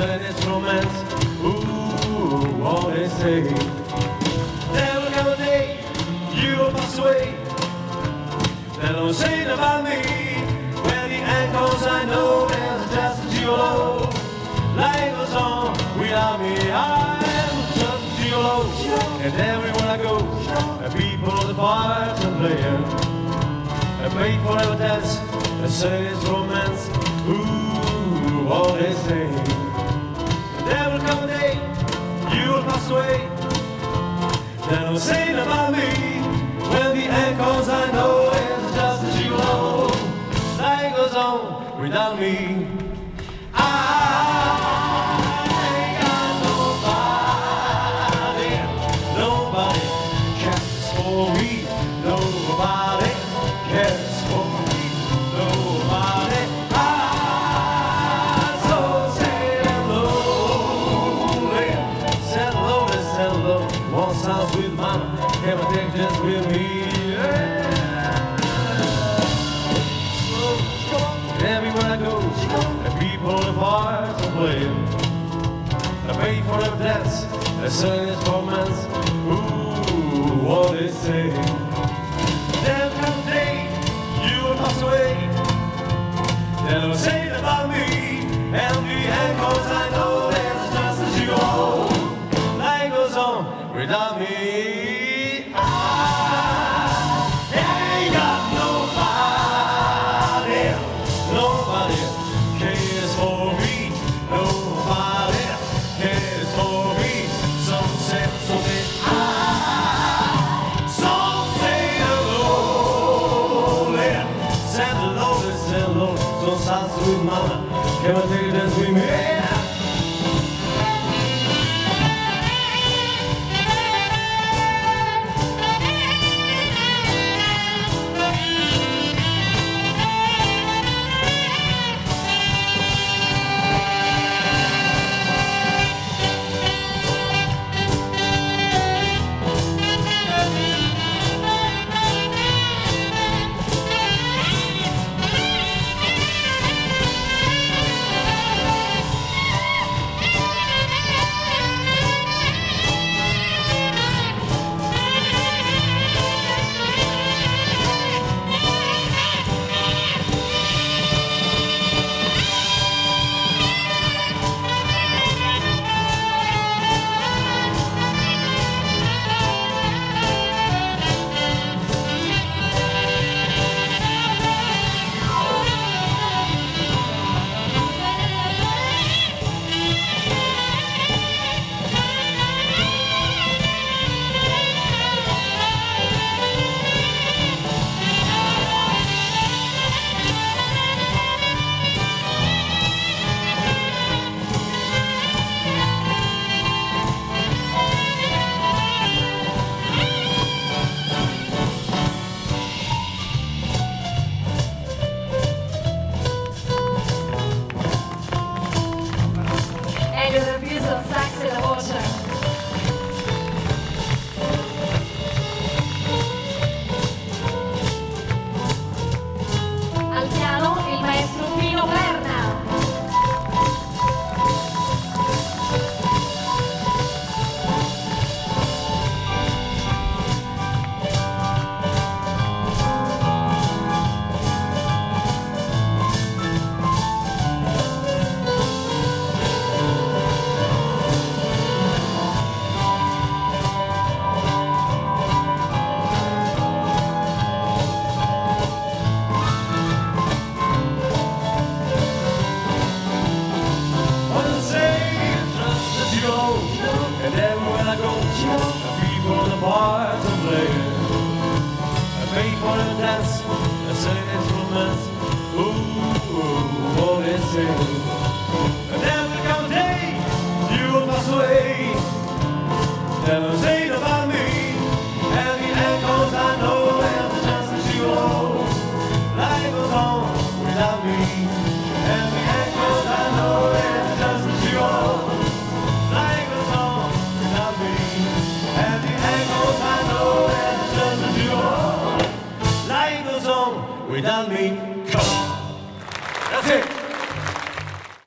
a sudden romance. Ooh, uh, all they say. There will come a day, you will pass away. They don't say about me. Where the ankles I know there's just a gigolo. Life goes on without me. I'm just a gigolo. And everywhere I go, the people of the parts are playing. I pay for every dance, I say it's romance. Ooh, all they say. There will come a day, you will pass away. They don't say about me. When the echoes I know is just as you know. Life goes on without me. I playing. I pay for the dance, the sun is romance. Ooh, what they say. There comes a day, you will pass away. They'll say about me, and the echoes I know there's just as you go. Life goes on without me. Ah, got nobody. Nobody sweet mama. Can I take a dance with me? The bars are playing. I pay for the dance, I say it's romance. Ooh, ooh, what they say. And then will come a day, you will pass away. Never say about me, the echoes I know, and just as you go. Life goes on without me, without me.